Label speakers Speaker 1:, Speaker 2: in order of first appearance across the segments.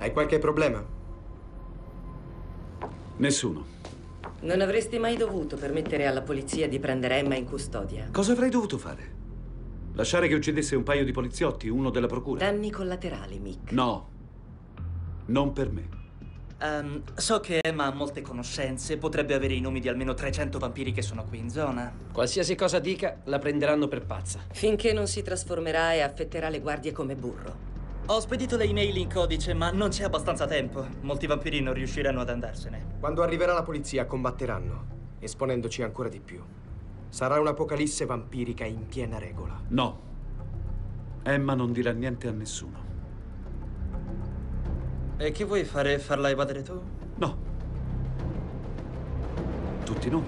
Speaker 1: Hai qualche problema?
Speaker 2: Nessuno.
Speaker 3: Non avresti mai dovuto permettere alla polizia di prendere Emma in custodia.
Speaker 2: Cosa avrei dovuto fare? Lasciare che uccidesse un paio di poliziotti, uno della procura?
Speaker 3: Danni collaterali, Mick.
Speaker 2: No. Non per me.
Speaker 4: Um, so che Emma ha molte conoscenze, potrebbe avere i nomi di almeno 300 vampiri che sono qui in zona.
Speaker 5: Qualsiasi cosa dica, la prenderanno per pazza.
Speaker 3: Finché non si trasformerà e affetterà le guardie come burro.
Speaker 4: Ho spedito le email in codice, ma non c'è abbastanza tempo. Molti vampiri non riusciranno ad andarsene.
Speaker 1: Quando arriverà la polizia combatteranno, esponendoci ancora di più. Sarà un'apocalisse vampirica in piena regola.
Speaker 2: No. Emma non dirà niente a nessuno.
Speaker 4: E che vuoi fare? Farla evadere tu?
Speaker 2: No. Tutti no.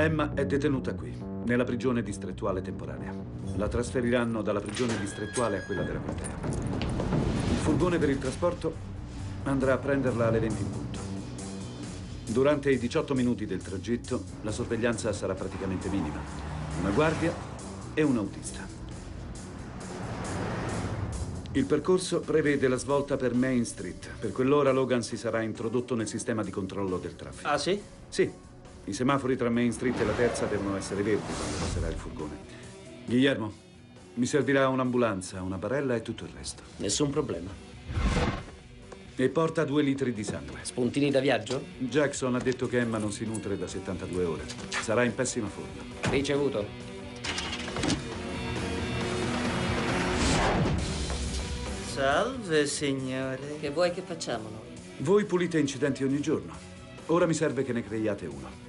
Speaker 2: Emma è detenuta qui, nella prigione distrettuale temporanea. La trasferiranno dalla prigione distrettuale a quella della contea. Il furgone per il trasporto andrà a prenderla alle 20 in punto. Durante i 18 minuti del tragitto, la sorveglianza sarà praticamente minima. Una guardia e un autista. Il percorso prevede la svolta per Main Street. Per quell'ora Logan si sarà introdotto nel sistema di controllo del traffico.
Speaker 4: Ah, sì?
Speaker 2: Sì. I semafori tra Main Street e la terza devono essere verdi quando passerà il furgone. Guillermo, mi servirà un'ambulanza, una barella e tutto il resto.
Speaker 5: Nessun problema.
Speaker 2: E porta due litri di sangue.
Speaker 5: Spuntini da viaggio?
Speaker 2: Jackson ha detto che Emma non si nutre da 72 ore. Sarà in pessima forma.
Speaker 5: Ricevuto.
Speaker 4: Salve, signore.
Speaker 3: Che vuoi che facciamo noi?
Speaker 2: Voi pulite incidenti ogni giorno. Ora mi serve che ne creiate uno.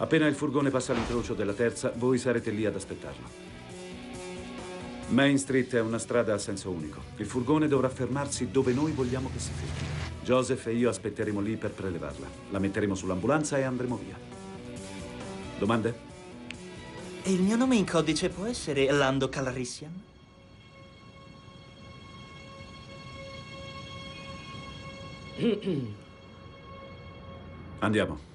Speaker 2: Appena il furgone passa l'incrocio della terza, voi sarete lì ad aspettarlo. Main Street è una strada a senso unico. Il furgone dovrà fermarsi dove noi vogliamo che si fermi. Joseph e io aspetteremo lì per prelevarla. La metteremo sull'ambulanza e andremo via. Domande?
Speaker 4: Il mio nome in codice può essere Lando Calrissian?
Speaker 2: Andiamo.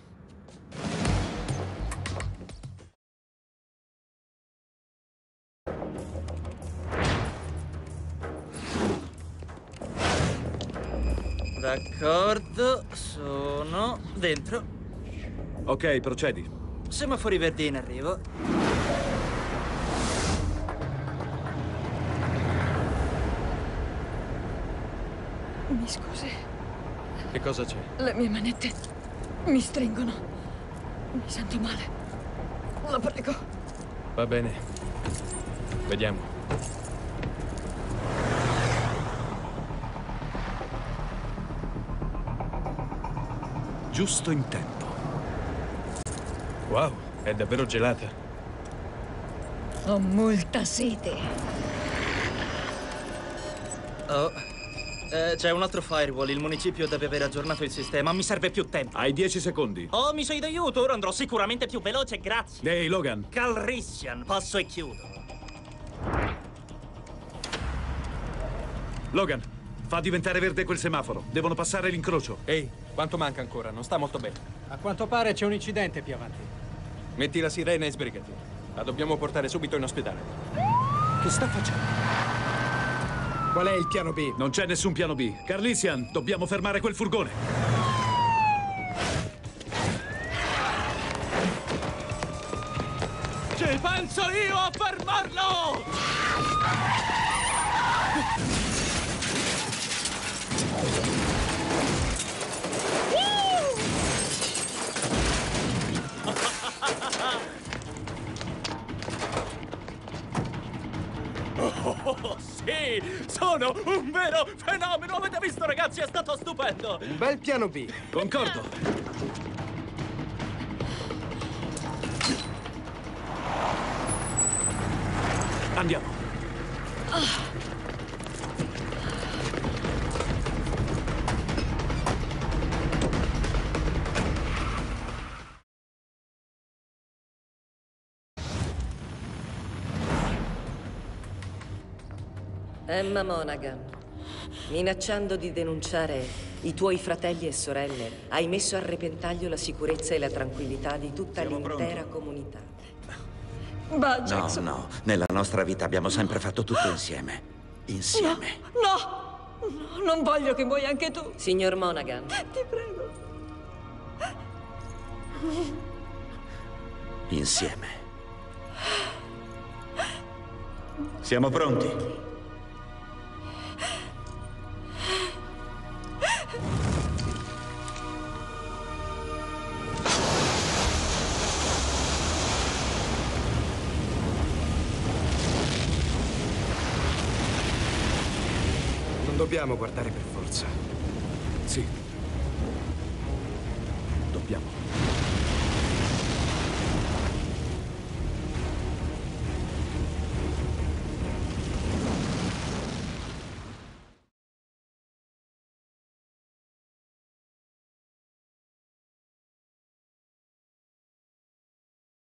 Speaker 4: D'accordo, sono dentro.
Speaker 2: Ok, procedi.
Speaker 4: Semafori verdi in arrivo.
Speaker 6: Mi scusi,
Speaker 7: Che cosa c'è?
Speaker 6: le mie manette mi stringono. Mi sento male. La prego.
Speaker 7: Va bene. Vediamo.
Speaker 2: Giusto in tempo.
Speaker 7: Wow, è davvero gelata.
Speaker 6: Ho molta sete.
Speaker 4: Oh. Eh, c'è un altro firewall. Il municipio deve aver aggiornato il sistema. Mi serve più tempo.
Speaker 2: Hai dieci secondi.
Speaker 4: Oh, mi sei d'aiuto. Ora andrò sicuramente più veloce, grazie.
Speaker 2: Ehi, Logan.
Speaker 4: Calrissian, passo e chiudo.
Speaker 2: Logan, fa diventare verde quel semaforo. Devono passare l'incrocio.
Speaker 7: Ehi, quanto manca ancora? Non sta molto bene.
Speaker 8: A quanto pare c'è un incidente più avanti.
Speaker 7: Metti la sirena e sbrigati. La dobbiamo portare subito in ospedale.
Speaker 2: Che sta facendo?
Speaker 1: Qual è il piano B?
Speaker 2: Non c'è nessun piano B. Carlisian, dobbiamo fermare quel furgone.
Speaker 4: Ci penso io a fermarlo! Oh, sì! Sono un vero fenomeno! Avete visto, ragazzi? È stato stupendo!
Speaker 1: Un bel piano B.
Speaker 2: Concordo. Andiamo.
Speaker 3: Emma Monaghan, minacciando di denunciare i tuoi fratelli e sorelle, hai messo a repentaglio la sicurezza e la tranquillità di tutta
Speaker 2: Siamo
Speaker 3: l'intera comunità.
Speaker 6: Va,
Speaker 9: No,
Speaker 6: Jackson.
Speaker 9: no, nella nostra vita abbiamo sempre fatto tutto insieme. Insieme.
Speaker 6: No! No, non voglio che muoia anche tu.
Speaker 3: Signor Monaghan,
Speaker 6: Ti prego.
Speaker 9: Insieme. Siamo pronti?
Speaker 1: Dobbiamo guardare per forza.
Speaker 2: Sì. Dobbiamo.